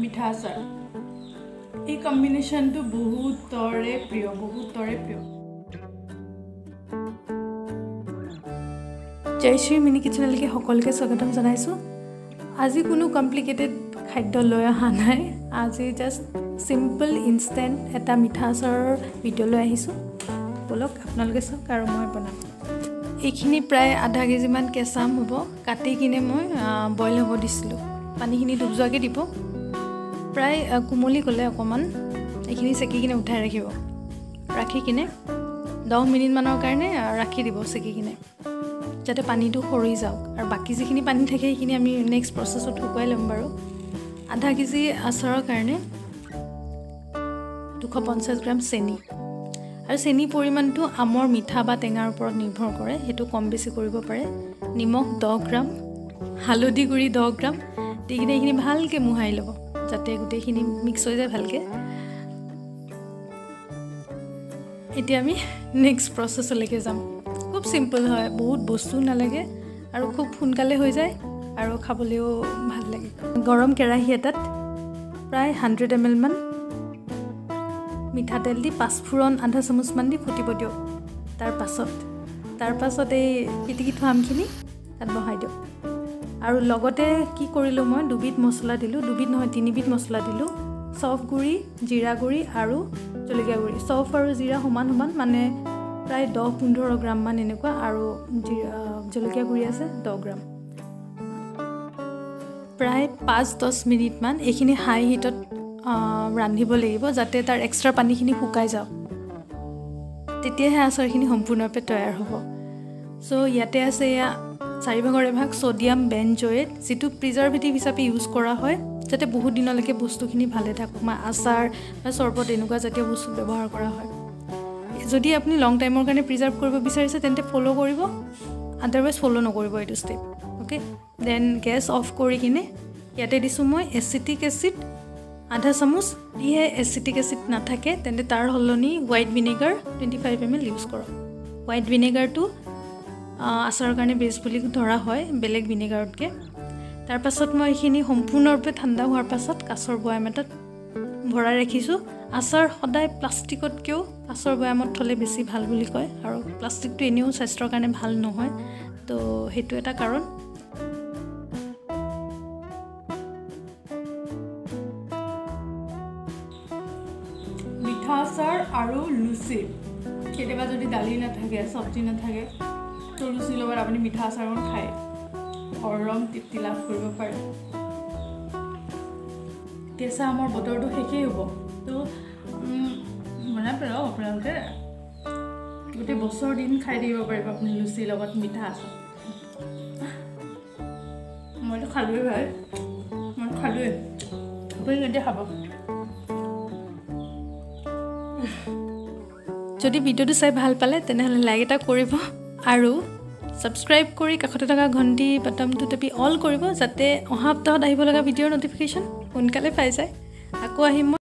মিঠা আচাৰ। এই কম্বিনেশ্যনটো বহুতৰে প্ৰিয় বহুতৰে প্ৰিয়। জয়শ্ৰী মিনি কিটচেনলৈকে সকলোকে স্বাগতম জনাইছোঁ। আজি কোনো কমপ্লিকেটেড খাদ্য লৈ অহা নাই। আজি জাষ্ট চিম্পল ইনষ্টেণ্ট এটা মিঠা আচাৰৰ ভিডিঅ' লৈ আহিছোঁ। ব'লক আপোনালোকে চাওক আৰু মই বনাম। এইখিনি প্ৰায় আধা কেজিমান কেঁচা আম হ'ব। কাটি কিনে মই বইল হ'ব দিছিলোঁ। পানীখিনি ডুব যোৱাকৈ দিব। প্ৰায় কোমলি গ'লে অকণমান। এইখিনি চেকি কিনে উঠাই ৰাখিব। ৰাখি কিনে দহ মিনিটমানৰ কাৰণে ৰাখি দিব চেকি কিনে। যাতে পানীটো সৰি যাওক। আৰু বাকী যিখিনি পানী থাকে সেইখিনি আমি নেক্সট প্ৰচেছত শুকুৱাই ল'ম বাৰু। আধা কেজি আচাৰৰ কাৰণে দুশ পঞ্চাছ গ্ৰাম চেনি। আৰু চেনি পৰিমাণটো আমৰ মিঠা বা টেঙাৰ ওপৰত নিৰ্ভৰ কৰে। সেইটো কম বেছি কৰিব পাৰে। নিমখ দহ গ্ৰাম হালধি গুড়ি দহ গ্ৰাম কিনে এইখিনি ভালকৈ মোহাৰি ল'ব যাতে গোটেইখিনি মিক্স হৈ যায় ভালকৈ। এতিয়া আমি নেক্সট প্ৰচেছলৈকে যাম। খুব চিম্পল হয় বহুত বস্তু নালাগে আৰু খুব সোনকালে হৈ যায় আৰু খাবলৈও ভাল লাগে। গৰম কেৰাহী এটাত প্ৰায় হাণ্ড্ৰেড এম এল মান মিঠাতেল দি পাঁচফোৰণ আধা চামুচমান দি ফুটিব দিয়ক। তাৰপাছত তাৰপাছত এই পিটিকি থোৱা আমখিনি তাত বহাই দিয়ক। আৰু লগতে কি কৰিলোঁ মই? দুবিধ মছলা দিলোঁ। দুবিধ নহয় তিনিবিধ মছলা দিলোঁ। চফ গুড়ি জিৰা গুড়ি আৰু জলকীয়া গুড়ি। চফ আৰু জিৰা সমান সমান মানে প্ৰায় দহ পোন্ধৰ গ্ৰামমান এনেকুৱা আৰু জিৰা জলকীয়া গুড়ি আছে দহ গ্ৰাম। প্ৰায় পাঁচ দহ মিনিটমান এইখিনি হাই হিটত ৰান্ধিব লাগিব যাতে তাৰ এক্সট্ৰা পানীখিনি শুকাই যাওক। তেতিয়াহে আচাৰখিনি সম্পূৰ্ণৰূপে তৈয়াৰ হ'ব। চ' ইয়াতে আছে এয়া চাৰি ভাগৰ এভাগ ছ'ডিয়াম বেনজয়েট যিটো প্ৰিজাৰ্ভেটিভ হিচাপে ইউজ কৰা হয় যাতে বহুত দিনলৈকে বস্তুখিনি ভালে থাকক বা আচাৰ বা চৰ্বত এনেকুৱা জাতীয় বস্তু ব্যৱহাৰ কৰা হয়। যদি আপুনি লং টাইমৰ কাৰণে প্ৰিজাৰ্ভ কৰিব বিচাৰিছে তেন্তে ফ'ল' কৰিব আদাৰৱাইজ ফ'ল' নকৰিব এইটো step okay? Then gas off কৰি কিনে ইয়াতে দিছোঁ মই এচিটিক এচিড আধা চামুচ। দিহে এচিটিক এচিড নাথাকে তেন্তে তাৰ সলনি white vinegar twenty five ML use use কৰক। হোৱাইট ভিনেগাৰটো আচাৰৰ কাৰণে বেষ্ট বুলি ধৰা হয় বেলেগ ভিনেগাৰতকৈ। তাৰপাছত মই এইখিনি সম্পূৰ্ণৰূপে ঠাণ্ডা হোৱাৰ পাছত কাছৰ বৈয়াম এটাত ভৰাই ৰাখিছোঁ। আচাৰ সদায় প্লাষ্টিকতকৈও কাছৰ বৈয়ামত থ'লে বেছি ভাল বুলি কয় আৰু প্লাষ্টিকটো এনেও স্বাস্থ্যৰ কাৰণে ভাল নহয়। তো সেইটো এটা কাৰণ। মিঠা আচাৰ আৰু লুচি। কেতিয়াবা যদি দালি নাথাকে চব্জি নাথাকে তো লুচিৰ লগত আপুনি মিঠা আচাৰকণ খায়। গৰম তৃপ্তি লাভ কৰিব পাৰে। কেঁচা আমৰ বতৰটো শেষেই হ'ব। তো মনত পেলাওক আপোনালোকে। গোটেই বছৰ দিন খাই থাকিব পাৰিব আপুনি লুচিৰ লগত মিঠা আচাৰ। মইতো খালোৱেই ভাই। মই খালোৱেই। আপুনি কেতিয়া খাব? যদি ভিডিঅ'টো চাই ভাল পালে তেনেহ'লে লাইক এটা কৰিব। আৰু ছাবস্ক্ৰাইব কৰি কাষতে থকা ঘণ্টি বাটনটো টিপি অল কৰিব যাতে অহা সপ্তাহত আহিব লগা ভিডিঅ'ৰ ন'টিফিকেশ্যন সোনকালে পাই যায়। আকৌ আহিম মই।